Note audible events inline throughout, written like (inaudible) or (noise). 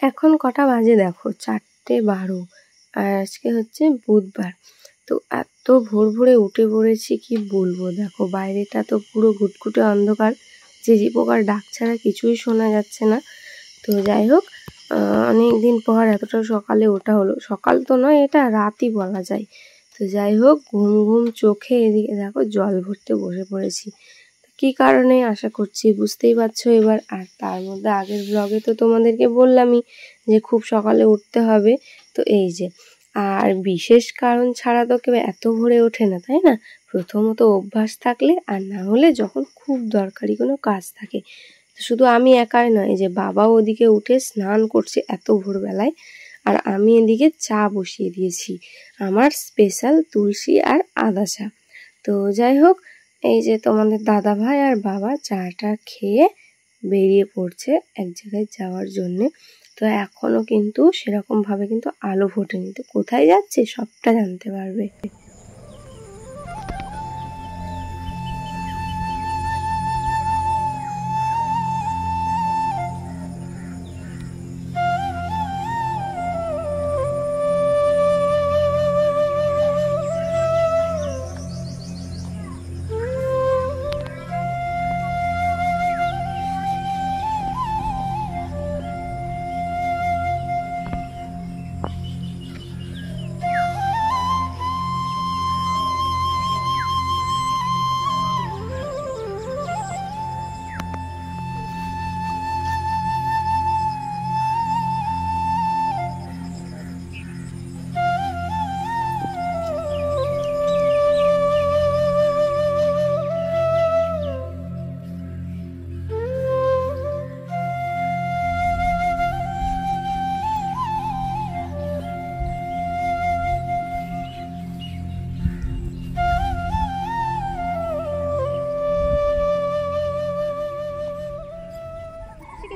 এখন কটা বাজে দেখো? চারটে বারো। আর আজকে হচ্ছে বুধবার। তো এত ভোর ভোরে উঠে পড়েছি, কি বলব? দেখো, বাইরেটা তো পুরো ঘুটঘুটে অন্ধকার। ঝিঝি পোকার ডাক ছাড়া কিছুই শোনা যাচ্ছে না। তো যাই হোক অনেক দিন পর এতটা সকালে ওঠা হলো। সকাল তো নয়, এটা রাতই বলা যায়। তো যাই হোক, ঘুম ঘুম চোখে এদিকে দেখো, জল ভরতে বসে পড়েছি। কি কারণে? আশা করছি বুঝতেই পারছ এবার। আর তার মধ্যে আগের ব্লগে তো তোমাদেরকে বললামই যে খুব সকালে উঠতে হবে। তো এই যে, আর বিশেষ কারণ ছাড়া তো কেউ এত ভোরে ওঠে না, তাই না? প্রথমত অভ্যাস থাকলে আর না হলে যখন খুব দরকারি কোনো কাজ থাকে। শুধু আমি একাই নয় যে বাবাও ওদিকে উঠে স্নান করছে এত ভোরবেলায়। আর আমি এদিকে চা বসিয়ে দিয়েছি। আমার স্পেশাল তুলসী আর আদা চা। তো যাই হোক এই যে তোমাদের দাদা ভাই আর বাবা চাটা খেয়ে বেরিয়ে পড়ছে এক জায়গায় যাওয়ার জন্যে। তো এখনও কিন্তু সেরকমভাবে কিন্তু আলো ফোটেনি। তো কোথায় যাচ্ছে সবটা জানতে পারবে।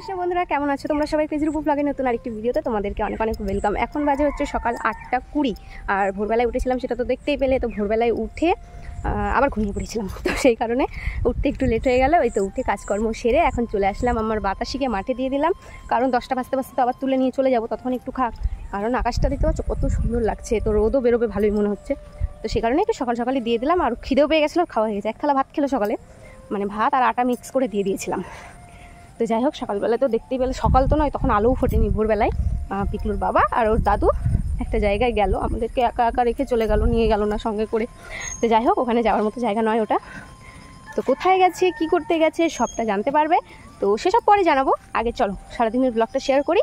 কৃষ্ণ বন্ধুরা, কেমন আছো? তোমরা সবাই ক্রেজির উপর ব্লগে নতুন আরেকটি ভিডিওতে তোমাদেরকে অনেক অনেক ওয়েলকাম এখন বাজে হচ্ছে সকাল আটটা কুড়ি, আর ভোরবেলায় উঠেছিলাম সেটা তো দেখতেই পেলে, তো ভোরবেলায় উঠে আবার ঘুমিয়ে পড়েছিলাম। তো সেই কারণে উঠতে একটু লেট হয়ে গেল, ওই তো উঠে কাজকর্ম সেরে এখন চলে আসলাম আমার বাতাসিকে মাঠে দিয়ে দিলাম। কারণ দশটা বাজতে বাজতে তো আবার তুলে নিয়ে চলে যাব তখন একটু খাক কারণ আকাশটা দেখতে পাচ্ছ, কত সুন্দর লাগছে, তো রোদও বেরোবে ভালোই মনে হচ্ছে। তো সে কারণে একটু সকাল সকালে দিয়ে দিলাম, আর খিদেও পেয়ে গেছিল, খাওয়া হয়ে গেছে। এক থালা ভাত খেলো সকালে মানে ভাত আর আটা মিক্স করে দিয়ে দিয়েছিলাম। তো যাই হোক, সকালবেলায় তো দেখতেই পেলে, সকাল তো নয়, তখন আলোও ফোটেনি ভোরবেলায়। পিকলুর বাবা আর ওর দাদু একটা জায়গায় গেল, আমাদেরকে একা একা রেখে চলে গেল, নিয়ে গেল না সঙ্গে করে। তো যাই হোক, ওখানে যাওয়ার মতো জায়গা নয় ওটা। তো কোথায় গেছে, কি করতে গেছে, সবটা জানতে পারবে। তো সেসব পরে জানাব। আগে চলো, সারাদিনের ব্লগটা শেয়ার করি।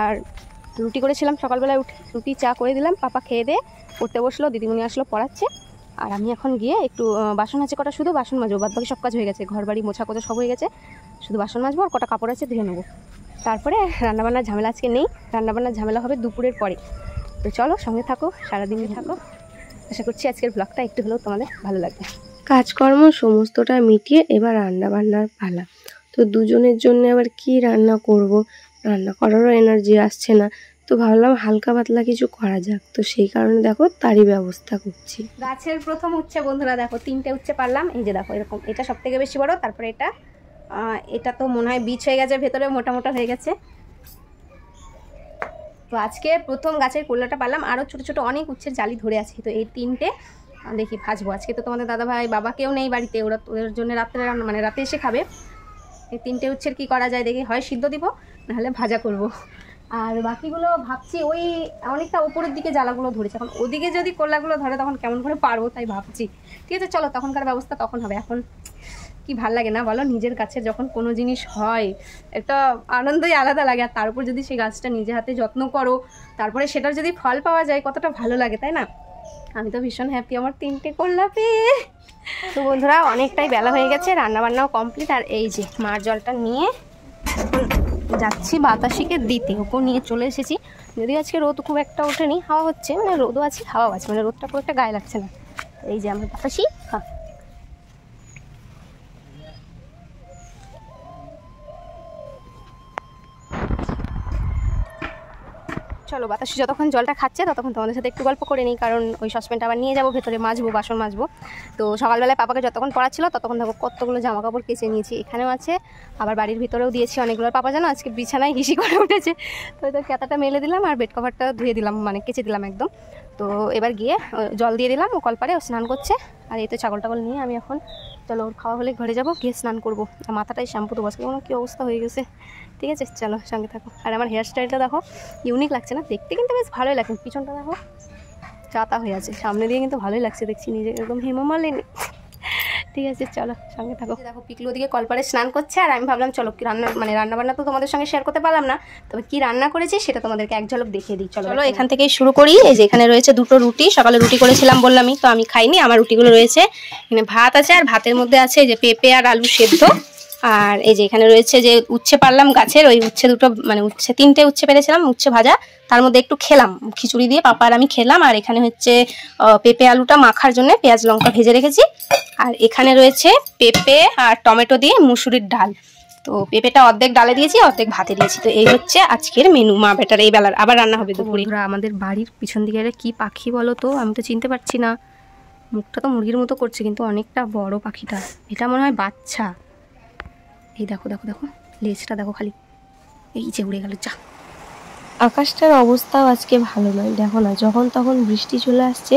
আর রুটি করেছিলাম সকালবেলায় উঠে। রুটি, চা করে দিলাম, পাপা খেয়ে দিয়ে পড়তে বসল, দিদিমণি আসলো পড়াচ্ছে। আর আমি এখন গিয়ে একটু বাসন আছে কটা শুধু, বাসন মাজবো বাদ বাকি সব কাজ হয়ে গেছে ঘর বাড়ি মোছা কোচা সব হয়ে গেছে। শুধু বাসন মাজবো আর কটা কাপড় আছে ধুয়ে নেব। তারপরে রান্নাবান্নার ঝামেলা আজকে নেই রান্নাবান্নার ঝামেলা হবে দুপুরের পরে। তো চলো সঙ্গে থাকো সারাদিন থাকো। আশা করছি আজকের ব্লগটা একটু হলেও তোমাদের ভালো লাগবে। কাজকর্ম সমস্তটা মিটিয়ে এবার রান্না বান্নার পালা। তো দুজনের জন্য আবার কি রান্না করব? রান্না করারও এনার্জি আসছে না। তো ভাবলাম হালকা পাতলা কিছু করা যাক। তো সেই কারণে দেখো তারই ব্যবস্থা করছি। গাছের প্রথম উচ্ছে বন্ধুরা দেখো তিনটে উচ্ছে পারলাম। এই যে দেখো এরকম এটা সব থেকে বেশি বড় তারপরে এটা এটা তো মনে হয় বীজ হয়ে গেছে, ভেতরে মোটা মোটা হয়ে গেছে। তো আজকে প্রথম গাছের কোল্লাটা পারলাম আরও ছোটো ছোটো অনেক উচ্ছের জালি ধরে আছে। তো এই তিনটে দেখি ভাজবো। আজকে তো তোমাদের দাদা ভাই বাবা কেউ নেই বাড়িতে, ওরা ওদের জন্য রাত্রে মানে রাতে এসে খাবে। এই তিনটে উচ্ছের কি করা যায় দেখি, হয় সিদ্ধ দিব, নাহলে ভাজা করব। আর বাকিগুলো ভাবছি ওই অনেকটা ওপরের দিকে জ্বালাগুলো ধরেছে। এখন ওদিকে যদি কোল্লাগুলো ধরে তখন কেমন করে পারব তাই ভাবছি। ঠিক আছে, চলো, তখনকার ব্যবস্থা তখন হবে। এখন কি ভালো লাগে না বলো? নিজের কাছে যখন কোনো জিনিস হয়, একটা আনন্দই আলাদা লাগে। আর তার উপর যদি সেই গাছটা নিজে হাতে যত্ন করো, তারপরে সেটার যদি ফল পাওয়া যায়, কতটা ভালো লাগে, তাই না? আমি তো ভীষণ হ্যাপি আমার তিনটে করলা তো বন্ধুরা, অনেকটাই বেলা হয়ে গেছে, রান্নাবান্নাও কমপ্লিট আর এই যে, মার জলটা নিয়ে যাচ্ছি বাতাসিকে দিতে। ওপর নিয়ে চলে এসেছি। যদি আজকে রোদ খুব একটা ওঠেনি, হাওয়া হচ্ছে মানে রোদও আছে হাওয়া আছে মানে রোদটা খুব একটা গায়ে লাগছে না। এই যে, আমার বাতাসি হ্যাঁ। চলো, বাতাসে যতক্ষণ জলটা খাচ্ছে ততক্ষণ তোমাদের সাথে একটু গল্প করে নিই, কারণ ওই সসপ্যানটা আবার নিয়ে যাব, ভেতরে মাজবো, বাসন মাজবো। তো সকালবেলায় পাপাকে যতক্ষণ পড়াচ্ছিল ততক্ষণ দেখো কতগুলো জামা কাপড় কেচে নিয়েছি। এখানেও আছে, আবার বাড়ির ভিতরেও দিয়েছি অনেকগুলো। পাপা জানো, আজকে বিছানায় হিসি করে উঠেছে। তো তো ক্যাতাটা মেলে দিলাম আর বেড কভারটা ধুয়ে দিলাম মানে কেচে দিলাম একদম। তো এবার গিয়ে জল দিয়ে দিলাম, ও কলপারে, ও স্নান করছে। আর এই তো ছাগল টাগল নিয়ে আমি এখন, চলো ওর খাওয়া হলে ঘরে যাব, গিয়ে স্নান করব। আর মাথাটাই শ্যাম্পু দেবো আজকে কোনো কী অবস্থা হয়ে গেছে। ঠিক আছে? চলো সঙ্গে থাকো। আর আমার হেয়ার স্টাইলটা দেখো ইউনিক লাগছে না? দেখতে কিন্তু বেশ ভালোই লাগছে। পিছনটা দেখো চাতা হয়ে আছে। সামনে দিয়ে কিন্তু ভালোই লাগছে দেখছি নিজে একদম হেমামালিনী। ঠিক আছে চলো সঙ্গে থাকো। দেখো পিকলো দিকে কলপারে স্নান করছে আর আমি ভাবলাম চলো রান্না মানে রান্না বান্না তো তোমাদের সঙ্গে শেয়ার করতে পারলাম না। তবে কি রান্না করেছি সেটা তোমাদেরকে এক ঝলক দেখিয়ে দিই। চলো চলো এখান থেকেই শুরু করি। এই যে এখানে রয়েছে দুটো রুটি। সকালে রুটি করেছিলাম বললামই তো আমি খাইনি। আমার রুটিগুলো রয়েছে। এখানে ভাত আছে আর ভাতের মধ্যে আছে এই যে পেঁপে আর আলু সেদ্ধ। আর এই যে এখানে রয়েছে যে উচ্ছে পারলাম গাছের, ওই উচ্ছে দুটো মানে উচ্ছে, তিনটে উচ্ছে পেরেছিলাম, উচ্ছে ভাজা। তার মধ্যে একটু খেলাম, খিচুড়ি দিয়ে, পাপা আর আমি খেলাম, আর এখানে হচ্ছে পেঁপে আলুটা মাখার জন্য পেঁয়াজ লঙ্কা ভেজে রেখেছি। আর এখানে রয়েছে পেঁপে আর টমেটো দিয়ে মুসুরির ডাল। তো পেঁপেটা অর্ধেক ডালে দিয়েছি, অর্ধেক ভাতে দিয়েছি। তো এই হচ্ছে আজকের মেনু মা বেটার, এই বেলার, আবার রান্না হবে দুপুরে। আমাদের বাড়ির পিছন দিকে কি পাখি বলো তো? আমি তো চিনতে পারছি না। মুখটা তো মুরগির মতো করছে, কিন্তু অনেকটা বড় পাখিটা। এটা মনে হয় বাচ্চা। এই দেখো দেখো দেখো। লেজটা দেখো খালি। এই যে উড়ে গেল যা। আকাশটার অবস্থাও আজকে ভালো নয় দেখো না যখন তখন বৃষ্টি চলে আসছে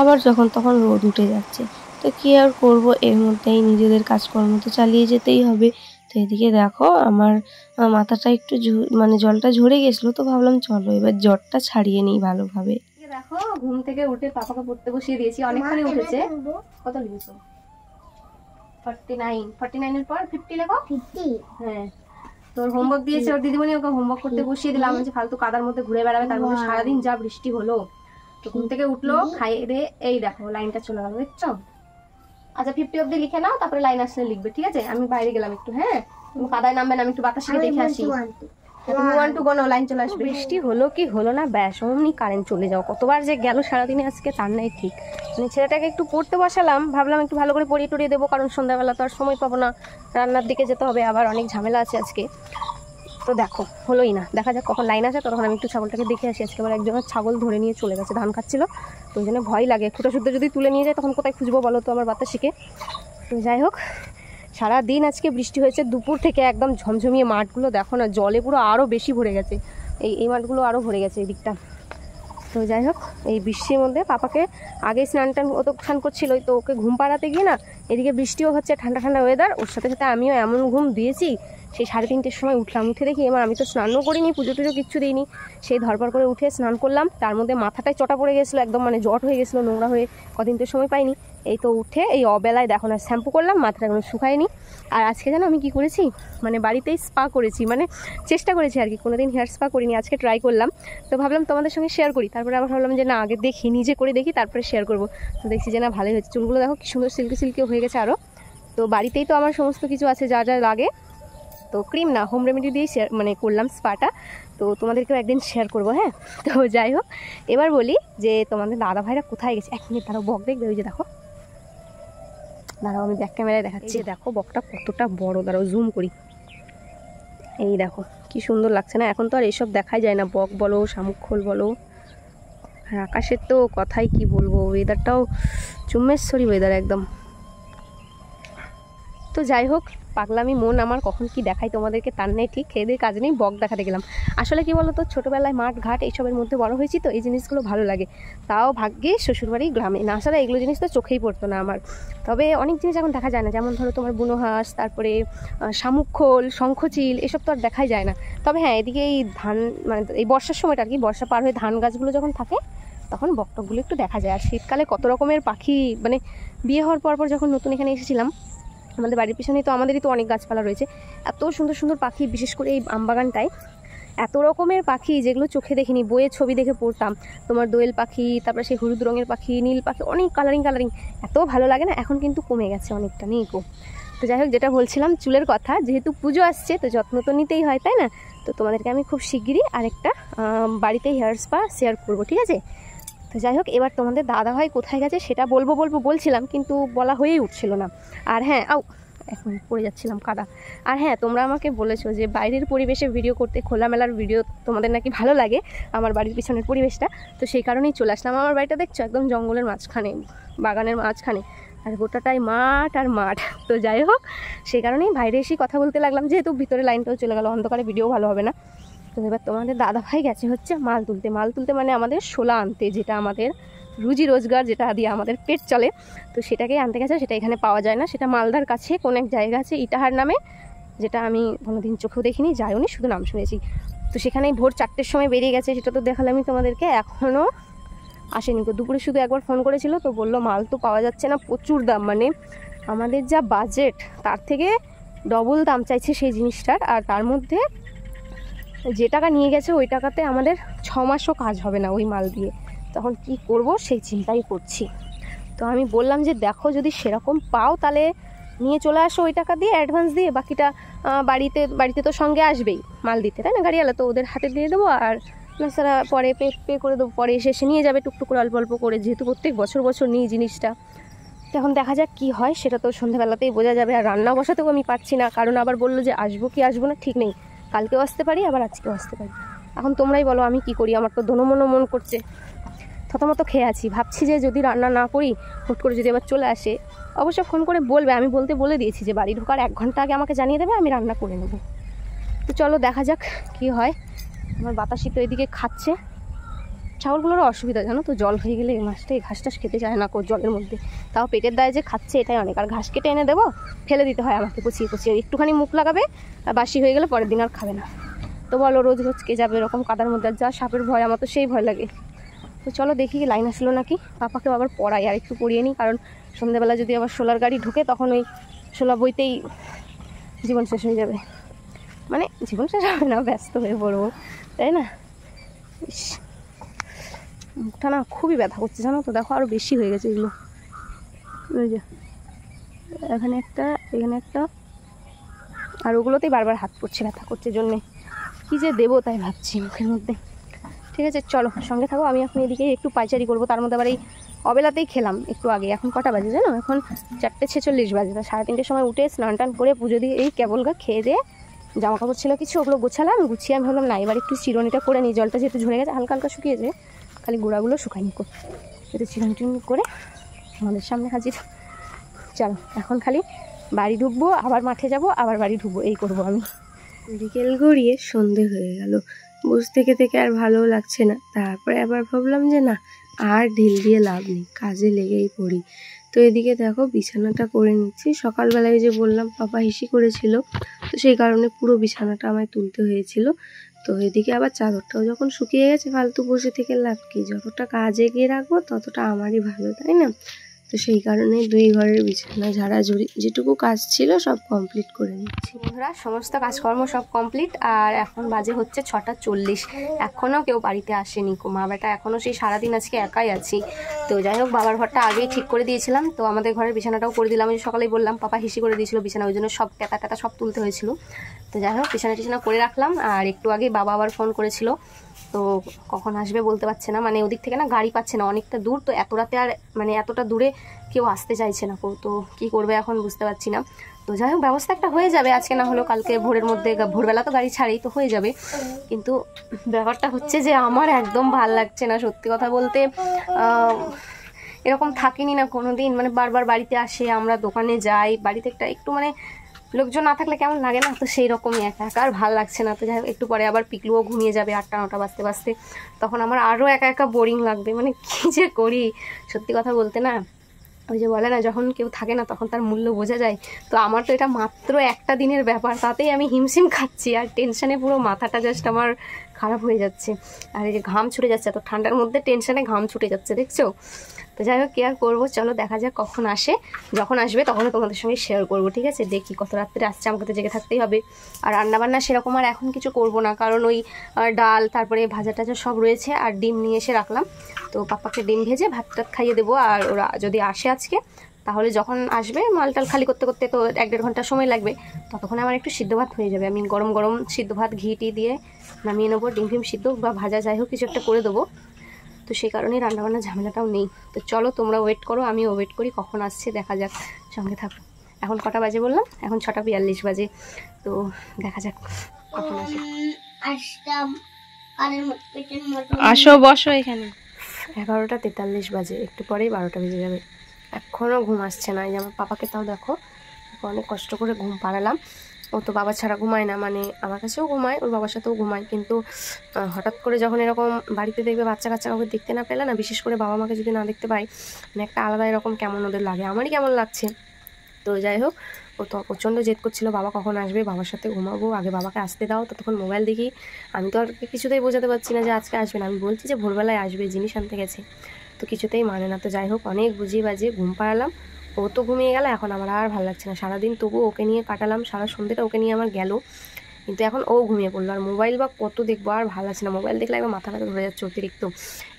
আবার যখন তখন রোদ উঠে যাচ্ছে। তো কি আর করব এর মধ্যেই নিজেদের কাজকর্ম তো চালিয়ে যেতেই হবে। তো এদিকে দেখো আমার মাথাটা একটু মানে জলটা ঝরে গেছিল তো ভাবলাম চলো এবার জ্বরটা ছাড়িয়ে নিই ভালোভাবে। দেখো ঘুম থেকে উঠে পাপাকে পড়তে বসিয়ে দিয়েছি অনেকখানি উঠেছে। কত লিখেছো ফর্টি নাইন ফর্টি নাইনের পর ফিফটি লেখো? ফিফটি হ্যাঁ। তোর হোমওয়ার্ক দিয়েছে ওর দিদিমণি ওকে হোমওয়ার্ক করতে বসিয়ে দিলাম। যে ফালতু কাদার মধ্যে ঘুরে বেড়াবে তার মধ্যে সারাদিন যা বৃষ্টি হলো। তো ঘুম থেকে উঠল খাইয়ে এই দেখো লাইনটা চলে গেল দেখছ? আচ্ছা ফিফটি অব্দি লিখে নাও তারপরে লাইন আসলে লিখবে ঠিক আছে? আমি বাইরে গেলাম একটু হ্যাঁ? কাদায় নামবে না আমি একটু বাতাসে দেখে আসি। ওয়ান টু গোনো লাইন চলে আসবে। বৃষ্টি হলো কি হলো না? ব্যাস অমনি কারেন্ট চলে যাও। কতবার যে গেল সারাদিনে আজকে তার নাই ঠিক। মানে ছেলেটাকে একটু পড়তে বসালাম ভাবলাম একটু ভালো করে পড়িয়ে টড়িয়ে দেবো কারণ সন্ধ্যাবেলা তো আর সময় পাবো না। রান্নার দিকে যেতে হবে আবার অনেক ঝামেলা আছে আজকে। তো দেখো হলোই না। দেখা যাক কখন লাইন আসে তখন আমি একটু ছাগলটাকে দেখে আসি। আজকে আবার একজনের ছাগল ধরে নিয়ে চলে গেছে ধান খাচ্ছিল। তো ওই জন্য ভয় লাগে। খুঁটা শুদ্ধ যদি তুলে নিয়ে যায় তখন কোথায় খুঁজবো বলো তো আমার বাচ্চা শিখে তো যাই হোক সারা দিন আজকে বৃষ্টি হয়েছে, দুপুর থেকে একদম ঝমঝমিয়ে মাঠগুলো দেখো না, জলে পুরো আরও বেশি ভরে গেছে। এই এই মাঠগুলো আরও ভরে গেছে এই দিকটা তো যাই হোক, এই বৃষ্টির মধ্যে পাপাকে আগে স্নান টান ও তো স্নান করছিল তো ওকে ঘুম পাড়াতে গিয়ে না, এদিকে বৃষ্টিও হচ্ছে ঠান্ডা ঠান্ডা ওয়েদার ওর সাথে সাথে আমিও এমন ঘুম দিয়েছি সেই সাড়ে তিনটের সময় উঠলাম। উঠে দেখি এবার আমি তো স্নানও করিনি, পুজো টুজো কিচ্ছু দিইনি। সেই ধরপর করে উঠে স্নান করলাম। তার মধ্যে মাথাটায় চটা পড়ে গেছিল, একদম মানে জট হয়ে গেছিল নোংরা হয়ে, কদিন তো সময় পাইনি। এই তো উঠে এই অবেলায় দেখো না, শ্যাম্পু করলাম, মাথাটা এখনও শুকায়নি। আর আজকে জানো আমি কি করেছি? মানে বাড়িতেই স্পা করেছি মানে চেষ্টা করেছি আর কি, কোনোদিন হেয়ার স্পা করিনি, আজকে ট্রাই করলাম। তো ভাবলাম তোমাদের সঙ্গে শেয়ার করি, তারপরে আবার ভাবলাম যে না, আগে দেখি, নিজে করে দেখি, তারপরে শেয়ার করব। তো দেখছি যে না, ভালোই হয়েছে চুলগুলো দেখো কি সুন্দর সিল্কি সিল্কি হয়ে গেছে আরও তো বাড়িতেই তো আমার সমস্ত কিছু আছে, যা যা লাগে। তো ক্রিম না হোম রেমেডি দিয়েই শেয়ার মানে করলাম স্পাটা। তো তোমাদেরকেও একদিন শেয়ার করব হ্যাঁ? তো যাই হোক এবার বলি যে তোমাদের দাদা ভাইরা কোথায় গেছে? এক মিনিট তারা বক দেখবে ওই যে দেখো। দাঁড়াও আমি ব্যাক ক্যামেরায় দেখাচ্ছি। দেখো বকটা কতটা বড় দাঁড়াও জুম করি। এই দেখো কি সুন্দর লাগছে না? এখন তো আর এসব দেখাই যায় না। বক বলো শামুক খোল বলো। আর আকাশের তো কথাই কি বলব? ওয়েদারটাও চুম্মেশ্বরী ওয়েদার একদম। তো যাই হোক পাগলামি মন আমার কখন কি দেখাই তোমাদেরকে তার নেই ঠিক? খেয়ে দিয়ে কাজ নেই বক দেখাতে গেলাম। আসলে কি বলতো ছোটোবেলায় মাঠ ঘাট এইসবের মধ্যে বড় হয়েছি তো এই জিনিসগুলো ভালো লাগে। তাও ভাগ্যে শ্বশুরবাড়ি গ্রামে। না ছাড়া এগুলো জিনিস তো চোখেই পড়তো না আমার। তবে অনেক জিনিস এখন দেখা যায় না যেমন ধরো তোমার বুনো হাঁস তারপরে আহ, খোল শঙ্খচিল এসব তো আর দেখাই যায় না। তবে হ্যাঁ এদিকে এই ধান মানে এই বর্ষার সময়টা আর কি বর্ষা পার হয়ে ধান গাছগুলো যখন থাকে তখন বকটকগুলো একটু দেখা যায়। আর শীতকালে কত রকমের পাখি মানে বিয়ে হওয়ার পর পর যখন নতুন এখানে এসেছিলাম আমাদের বাড়ির পিছনে তো আমাদেরই তো অনেক গাছপালা রয়েছে। এত সুন্দর সুন্দর পাখি বিশেষ করে এই আমবাগানটায় এত রকমের পাখি যেগুলো চোখে দেখিনি বইয়ের ছবি দেখে পড়তাম। তোমার দোয়েল পাখি তারপরে সেই হলুদ রঙের পাখি নীল পাখি অনেক কালারিং কালারিং এত ভালো লাগে না এখন কিন্তু কমে গেছে অনেকটা নেই কো তো যাই হোক যেটা বলছিলাম চুলের কথা যেহেতু পুজো আসছে তো যত্ন তো নিতেই হয় তাই না? তো তোমাদেরকে আমি খুব শিগগিরই আরেকটা আম, বাড়িতেই হেয়ার স্পা শেয়ার করব ঠিক আছে? তো যাই হোক, এবার তোমাদের দাদা ভাই কোথায় গেছে সেটা বলব বলব বলছিলাম, কিন্তু বলা হয়েই উঠছিল না। আর হ্যাঁ আও এখন পড়ে যাচ্ছিলাম কাদা। আর হ্যাঁ তোমরা আমাকে বলেছ যে বাইরের পরিবেশে ভিডিও করতে খোলামেলার ভিডিও তোমাদের নাকি ভালো লাগে, আমার বাড়ির পিছনের পরিবেশটা। তো সেই কারণেই চলে আসলাম। আমার বাড়িটা দেখছ, একদম জঙ্গলের মাঝখানে, বাগানের মাঝখানে। আর গোটাটাই মাঠ আর মাঠ। তো যাই হোক, সেই কারণেই বাইরে এসেই কথা বলতে লাগলাম, যেহেতু ভিতরে লাইনটাও চলে গেল, অন্ধকারে ভিডিও ভালো হবে না। তো এবার তোমাদের দাদা ভাই গেছে হচ্ছে মাল তুলতে। মাল তুলতে মানে আমাদের শোলা আনতে, যেটা আমাদের রুজি রোজগার, যেটা দিয়ে আমাদের পেট চলে। তো সেটাকেই আনতে গেছে, সেটা এখানে পাওয়া যায় না। সেটা মালদার কাছে, কোন এক জায়গা আছে, ইটাহার নামে, যেটা আমি কোনোদিন চোখেও দেখিনি যাইওনি শুধু নাম শুনেছি। তো সেখানেই ভোর চারটের সময় বেরিয়ে গেছে, সেটা তো দেখালামই তোমাদেরকে এখনও আসেনি। তো দুপুরে শুধু একবার ফোন করেছিল, তো বলল মাল তো পাওয়া যাচ্ছে না, প্রচুর দাম। মানে আমাদের যা বাজেট, তার থেকে ডবল দাম চাইছে সেই জিনিসটার, আর তার মধ্যে যে টাকা নিয়ে গেছে ওই টাকাতে আমাদের ছ মাসও কাজ হবে না ওই মাল দিয়ে। তখন কি করব সেই চিন্তাই করছি। তো আমি বললাম যে, দেখো, যদি সেরকম পাও তাহলে নিয়ে চলে আসো ওই টাকা দিয়ে অ্যাডভান্স দিয়ে। বাকিটা বাড়িতে বাড়িতে তো সঙ্গে আসবেই মাল দিতে, তাই না? গাড়িওয়ালা তো ওদের হাতে দিয়ে দেবো আর তাছাড়া পরে পে পে করে দেবো। পরে এসে এসে নিয়ে যাবে টুকটুক অল্প অল্প করে, যেহেতু প্রত্যেক বছর বছর নিই জিনিসটা। এখন দেখা যাক কী হয়, সেটা তো সন্ধ্যাবেলাতেই বোঝা যাবে। আর রান্না বসাতেও আমি পাচ্ছি না। কারণ আবার বলল যে, আসব কি, আসব না, ঠিক নেই। কালকেও আসতে পারি, আবার আজকেও আসতে পারি। এখন তোমরাই বলো, আমি কি করি? আমার তো দোনোমনো মন করছে। থতমতো খেয়ে আছি। ভাবছি যে যদি রান্না না করি, হুট করে যদি আবার চলে আসে। অবশ্য ফোন করে বলবে, আমি বলতে বলে দিয়েছি যে বাড়ি ঢোকার এক ঘণ্টা আগে আমাকে জানিয়ে দেবে, আমি রান্না করে নেব। তো চলো দেখা যাক কি হয়। আমার বাতাসি তো এদিকে খাচ্ছে। ছাগলগুলোরও অসুবিধা, জানো তো? জল হয়ে গেলে এই মাছটা, এই ঘাস টাস খেতে চায় না কো জলের মধ্যে। তাও পেটের দায়ে যে খাচ্ছে এটাই অনেক। আর ঘাস কেটে এনে দেবো, ফেলে দিতে হয় আমাকে কুচিয়ে কুচিয়ে। একটুখানি মুখ লাগাবে, আর বাসি হয়ে গেলে পরের দিন আর খাবে না। তো বলো, রোজ রোজ কে যাবে এরকম কাদার মধ্যে? আর যা সাপের ভয়, আমার তো সেই ভয় লাগে। তো চলো দেখি লাইন আসলো নাকি। পাপাকেও আবার পড়াই, আর একটু পড়িয়ে নিই। কারণ সন্ধ্যেবেলা যদি আবার সোলার গাড়ি ঢুকে, তখন ওই সোলা বইতেই জীবন শেষ হয়ে যাবে। মানে জীবন শেষ হবে না, ব্যস্ত হয়ে পড়ব, তাই না? ইস। মুখটা না খুবই ব্যথা করছে, জানো তো? দেখো আরও বেশি হয়ে গেছে এগুলো। ওই যে, এখানে একটা এখানে একটা। আর ওগুলোতেই বারবার হাত পড়ছে, ব্যথা করছে জন্যে। কী যে দেবো তাই ভাবছি মুখের মধ্যে। ঠিক আছে, চলো, সঙ্গে থাকো। আমি এখন এদিকে একটু পাইচারি করব। তার মধ্যে আবার এই অবেলাতেই খেলাম একটু আগে। এখন কটা বাজে জানো? এখন চারটে ছেচল্লিশ বাজে। তা সাড়ে তিনটের সময় উঠে স্নান টান করে পুজো দিয়ে এই কেবল গা খেয়ে দিয়ে জামা কাপড় ছিল কিছু, ওগুলো গোছালাম, গুছিয়ে আমি ভাবলাম না, এবার একটু চিরনিটা করে নিই। জলটা যেহেতু ঝরে গেছে, হালকা হালকা শুকিয়েছে। খালি গোড়াগুলো শুকায়নি কো একটু চিরনি টিরনি করে আমাদের সামনে হাজির। চলো, এখন খালি বাড়ি ঢুকবো, আবার মাঠে যাব, আবার বাড়ি ঢুকবো, এই করব আমি। বিকেল গড়িয়ে সন্ধে হয়ে গেল। বসে থেকে থেকে আর ভালো লাগছে না। তারপরে আবার ভাবলাম যে না, আর ঢিল দিয়ে লাভ নেই, কাজে লেগেই পড়ি। তো এদিকে দেখো, বিছানাটা করে নিচ্ছি। সকালবেলায় যে বললাম, পাপা হিসি করেছিল, তো সেই কারণে পুরো বিছানাটা আমায় তুলতে হয়েছিল। তো এদিকে আবার চাদরটাও যখন শুকিয়ে গেছে, ফালতু বসে থেকে লাভ কি? যতটা কাজে গিয়ে রাখব, ততটা আমারই ভালো, তাই না? তো সেই কারণে দুই ঘরের বিছানা ঝাড়াঝুড়ি যেটুকু কাজ ছিল সব কমপ্লিট করে নিচ্ছি। বন্ধুরা, সমস্ত কাজকর্ম সব কমপ্লিট আর এখন বাজে হচ্ছে ছটা চল্লিশ। এখনও কেউ বাড়িতে আসেনি মা বেটা এখনও সেই সারাদিন আজকে একাই আছি। তো যাই হোক, বাবার ঘরটা আগেই ঠিক করে দিয়েছিলাম। তো আমাদের ঘরের বিছানাটাও করে দিলাম। ওই সকালেই বললাম, পাপা হিসি করে দিয়েছিল বিছানা ওই জন্য সব টাটা টাটা সব তুলতে হয়েছিল। তো যাই হোক, বিছানা টিছানা করে রাখলাম। আর একটু আগে বাবা আবার ফোন করেছিল। তো কখন আসবে বলতে পারছে না। মানে ওদিক থেকে না গাড়ি পাচ্ছে না, অনেকটা দূর। তো এত রাতে আর মানে এতটা দূরে কেউ আসতে চাইছে না। তো কি করবে এখন বুঝতে পারছি না। তো যাই হোক, ব্যবস্থা একটা হয়ে যাবে। আজকে না হলেও কালকে ভোরের মধ্যে ভোরবেলা তো গাড়ি ছাড়েই তো হয়ে যাবে। কিন্তু ব্যাপারটা হচ্ছে যে আমার একদম ভালো লাগছে না সত্যি কথা বলতে। এরকম থাকিনি না কোনো দিন মানে বারবার বাড়িতে আসে, আমরা দোকানে যাই। বাড়িতে একটা একটু মানে লোকজন না থাকলে কেমন লাগে না? তো সেই রকমই একা একা, আর ভালো লাগছে না। তো যাই একটু পরে আবার পিকলুও ঘুমিয়ে যাবে আটটা, নটা বাজতে বাজতে। তখন আমার আরও একা একা বোরিং লাগবে। মানে (laughs) কী যে করি? সত্যি কথা বলতে না, ওই যে বলে না, যখন কেউ থাকে না, তখন তার মূল্য বোঝা যায়। তো আমার তো এটা মাত্র একটা দিনের ব্যাপার, তাতেই আমি হিমশিম খাচ্ছি। আর টেনশানে পুরো মাথাটা জাস্ট আমার খারাপ হয়ে যাচ্ছে। আর এই যে ঘাম ছুটে যাচ্ছে, এত ঠান্ডার মধ্যে টেনশানে ঘাম ছুটে যাচ্ছে, দেখছ? তো যাই হোক কেয়ার করব? চলো, দেখা যাক কখন আসে। যখন আসবে তখন তোমাদের সঙ্গে শেয়ার করব, ঠিক আছে? দেখি কত রাত্রে আসছে, আমাকে তো জেগে থাকতেই হবে। আর রান্নাবান্না সেরকম আর এখন কিছু করব না, কারণ ওই ডাল, তারপরে ভাজা টাজা সব রয়েছে, আর ডিম নিয়ে এসে রাখলাম। তো পাপাকে ডিম ভেজে ভাত টাত খাইয়ে দেবো, আর ওরা যদি আসে আজকে তাহলে যখন আসবে মাল টাল খালি করতে করতে তো এক দেড় ঘণ্টা সময় লাগবে ততক্ষণে আমার একটু সিদ্ধ ভাত হয়ে যাবে। আমি গরম গরম সিদ্ধ ভাত ঘি টি দিয়ে নামিয়ে নেব ডিম ফিম সিদ্ধ বা ভাজা যাই হোক কিছু একটা করে দেবো। তো সেই কারণেই রান্নাবান্না ঝামেলাটাও নেই। তো চলো তোমরা ওয়েট করো আমি ওয়েট করি কখন আসছে দেখা যাক সঙ্গে থাকো। এখন কটা বাজে বললাম? এখন ছটা বিয়াল্লিশ বাজে। তো দেখা যাক কখন আসে। আসতাম কানের মতো পেটের মতো আসো বসো এখানে। এগারোটা তেতাল্লিশ বাজে একটু পরেই বারোটা বেজে যাবে। এখনও ঘুম আসছে না। এই আমার পাপাকে তাও দেখো অনেক কষ্ট করে ঘুম পাড়ালাম। ও তো বাবা ছাড়া ঘুমায় না মানে আমার কাছেও ঘুমায়, ওর বাবার সাথেও ঘুমায়। কিন্তু হঠাৎ করে যখন এরকম বাড়িতে দেখবে বাচ্চা কাচ্চা কাউকে দেখতে না পেলে না, বিশেষ করে বাবা মাকে যদি না দেখতে পাই মানে একটা আলাদা এরকম কেমন ওদের লাগে। আমারই কেমন লাগছে। তো যাই হোক, ও তো প্রচণ্ড জেদ করছিল, বাবা কখন আসবে, বাবার সাথে ঘুমাবো, আগে বাবাকে আসতে দাও। ততক্ষণ মোবাইল দেখি। আমি তো আর কিছুতেই বোঝাতে পারছি না যে আজকে আসবে না। আমি বলছি যে ভোরবেলায় আসবে, জিনিস আনতে গেছে। তো কিছুতেই মানে না। তো যাই হোক, অনেক বুঝিয়ে বাজিয়ে ঘুম পাড়ালাম। ও তো ঘুমিয়ে গেল, এখন আমার আর ভালো লাগছে না। সারাদিন তবু ওকে নিয়ে কাটালাম, সারা সন্ধ্যেটা ওকে নিয়ে আমার গেল। কিন্তু এখন ও ঘুমিয়ে পড়ল। আর মোবাইল বা কত দেখব, আর ভালো লাগছে না। মোবাইল দেখলে একবার মাথা ব্যথা ধরে যাচ্ছে অতিরিক্ত।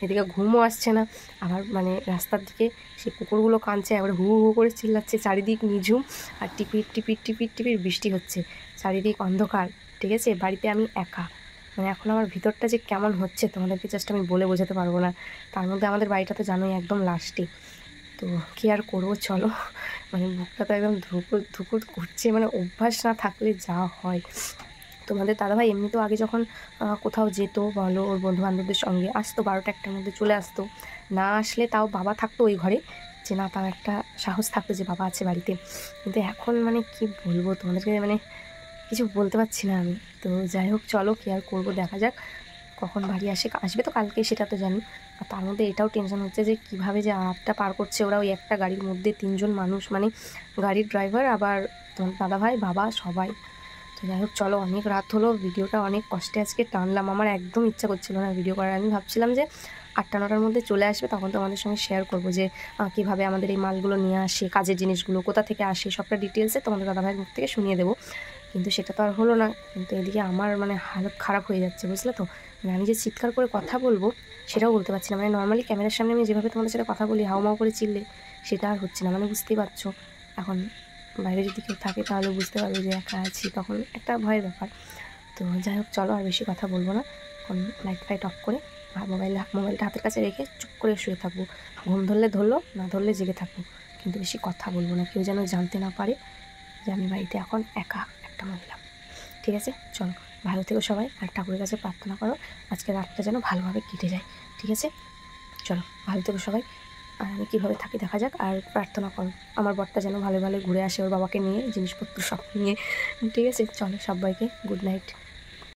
এদিকে ঘুমও আসছে না। আবার মানে রাস্তার দিকে সেই কুকুরগুলো কাঁদছে, একবার হু হু করে চিল্লাচ্ছে। চারিদিক নিঝুম আর টিপির টিপির টিপির টিপির বৃষ্টি হচ্ছে। চারিদিক অন্ধকার, ঠিক আছে? বাড়িতে আমি একা। মানে এখন আমার ভিতরটা যে কেমন হচ্ছে তোমাদেরকে জাস্ট আমি বলে বোঝাতে পারব না। তার মধ্যে আমাদের বাড়িটা তো জানোই একদম লাস্টে তো কী আর করব চলো? মানে বুকটা তো একদম ধুকুর ধুকুর করছে। মানে অভ্যাস না থাকলে যা হয়। তোমাদের দাদাভাই এমনিতেও আগে যখন কোথাও যেত, বলো, ওর বন্ধু বান্ধবদের সঙ্গে আসতো, বারোটা একটার মধ্যে চলে আসতো। না আসলে তাও বাবা থাকতো ওই ঘরে। যে না, তাও একটা সাহস থাকতো যে বাবা আছে বাড়িতে। কিন্তু এখন মানে কি বলব তোমাদেরকে? মানে কিছু বলতে পারছি না আমি। তো যাই হোক, চলো কি আর করব, দেখা যাক কখন বাড়ি আসে। আসবে তো কালকে, সেটা তো জানি। আর তার মধ্যে এটাও টেনশন হচ্ছে যে কীভাবে যে আটটা পার করছে ওরা ওই একটা গাড়ির মধ্যে তিনজন মানুষ মানে গাড়ির ড্রাইভার আবার তোমার দাদাভাই, বাবা, সবাই। তো যাই হোক, চলো, অনেক রাত হলো, ভিডিওটা অনেক কষ্টে আজকে টানলাম। আমার একদম ইচ্ছা করছিল না ভিডিও করার। আমি ভাবছিলাম যে আটটা, নটার মধ্যে চলে আসবে, তখন তোমাদের সঙ্গে শেয়ার করব যে কীভাবে আমাদের এই মালগুলো নিয়ে আসে, কাজের জিনিসগুলো, কোথা থেকে আসে, সবটা ডিটেলসে তোমাদের দাদাভাইয়ের মুখ থেকে শুনিয়ে দেবো। কিন্তু সেটা তো আর হলো না। কিন্তু এদিকে আমার মানে হালত খারাপ হয়ে যাচ্ছে, বুঝলে তো? মানে আমি যে চিৎকার করে কথা বলব, সেটাও বলতে পারছি না। মানে নর্মালি ক্যামেরার সামনে আমি যেভাবে তোমাদের সাথে কথা বলি, হাউমাউ করে চিল্লে, সেটা আর হচ্ছে না। মানে বুঝতেই পারছ? এখন বাইরে যদি কেউ থাকে, তাহলে বুঝতে পারবে যে একা আছি। তখন একটা ভয়ের ব্যাপার। তো যাই হোক, চলো আর বেশি কথা বলব না। এখন লাইট ফাইট অফ করে মোবাইল মোবাইলটা হাতের কাছে রেখে চুপ করে শুয়ে থাকব। ঘুম ধরলে ধরলো, না ধরলে জেগে থাকব। কিন্তু বেশি কথা বলব না। কেউ যেন জানতে না পারে যে আমি বাড়িতে এখন একা। একটা মহিলা। ঠিক আছে? চলো, ভালো থেকো সবাই, আর ঠাকুরের কাছে প্রার্থনা করো, আজকে রাতটা যেন ভালোভাবে কেটে যায়। ঠিক আছে? চলো, ভালো থেকো সবাই, আর আমি কীভাবে থাকি দেখা যাক, আর প্রার্থনা করো। আমার বরটা যেন ভালো ভালো ঘুরে আসে, ওর বাবাকে নিয়ে, জিনিসপত্র সব নিয়ে। ঠিক আছে? চলো, সবাইকে গুড নাইট।